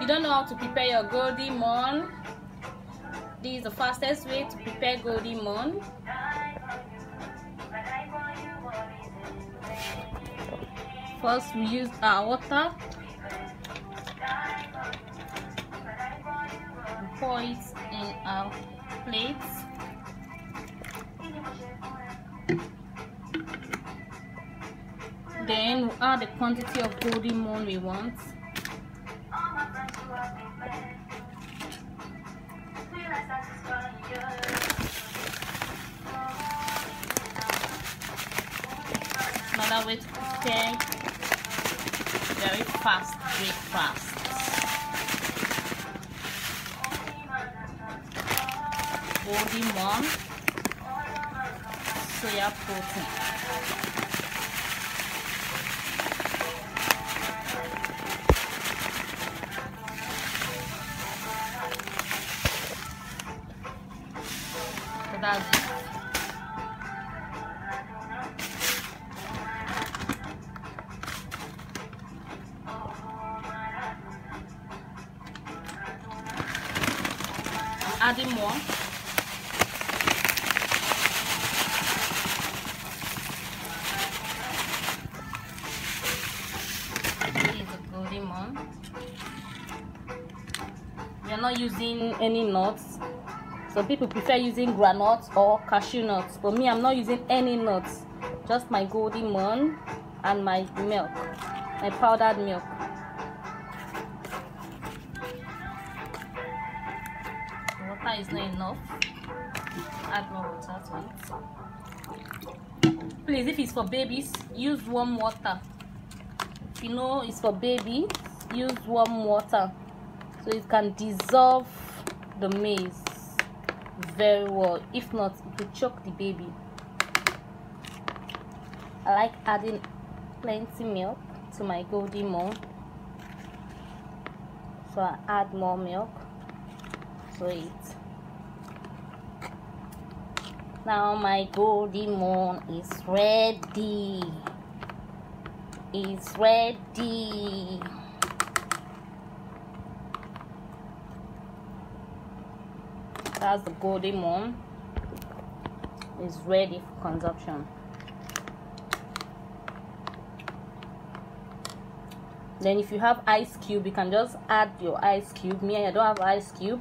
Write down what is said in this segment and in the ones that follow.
you don't know how to prepare your golden morn. This is the fastest way to prepare golden morn. First we use our water it in our plates. Then add the quantity of golden morn we want. Another way to prepare very fast breakfast golden morn soya protein so that's it adding more we are not using any nuts. Some people prefer using granules or cashew nuts. But me i'm not using any nuts. Just my golden morn and my milk. My powdered milk. Water is not enough. Add more water to it please if it's for babies use warm water. If you know it's for babies use warm water so it can dissolve the maize very well. If not it will choke the baby. I like adding plenty milk to my golden morn so i add more milk. To it. Now my golden morn is ready. It's ready that's the golden morn is ready for consumption. Then if you have ice cube you can just add your ice cube. Me i don't have ice cube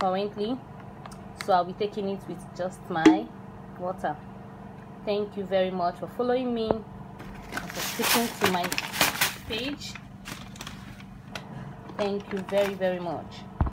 currently so i'll be taking it with just my water. Thank you very much for following me for sticking to my page. Thank you very very much